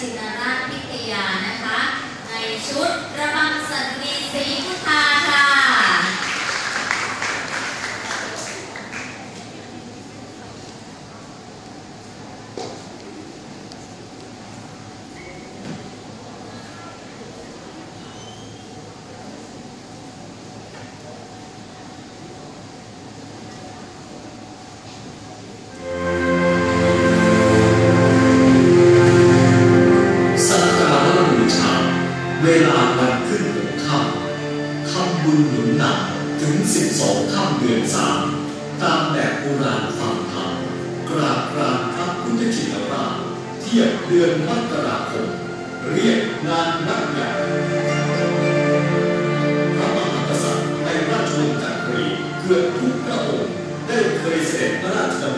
ชินราชพิทยานะคะ ในชุด ถึงสิบสองค่ำเดือนสามตามแบบโบราณฟังธรรมกราบกรานพระพุทธชินราชเทียบเดือนมกราคมเรียกงานนักใหญ่พระมหากษัตริย์ในราชวงศ์จักรีเกือบทุกพระองค์ได้เคยเสด็จพระราชดำเนิน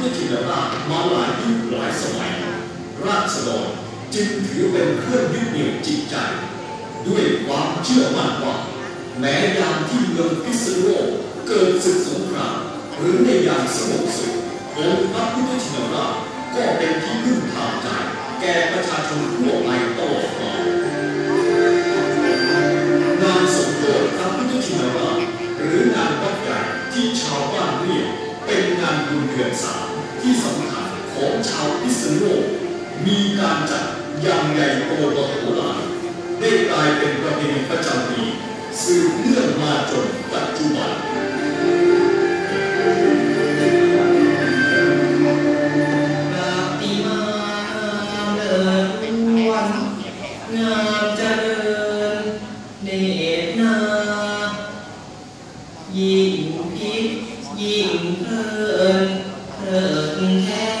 ค์พระพุทธชินราชมาหลายยุคหลายสมัย ราษฎรจึงถือเป็นเครื่องยึดเหนี่ยวจิตใจ ด้วยความเชื่อมั่นว่าแม้ยามที่เมืองพิษณุโลกเกิดศึกสงครามหรือในยามสงบสุของค์พระพุทธชินราชก็เป็นที่พึ่งทางใจ แก่ประชาชนทั่วไปตลอดมางานสมโภชพระพุทธชินราชหรืองานวัดใหญ่ที่ชาวบ้านเรียกเป็นงานบุญเดือนสาม ที่สำคัญของชาวพิษณุโลกมีการจัดอย่างใหญ่โตมโหฬารได้กลายเป็นประเพณีประจำปีสืบเนื่องมาจน เพ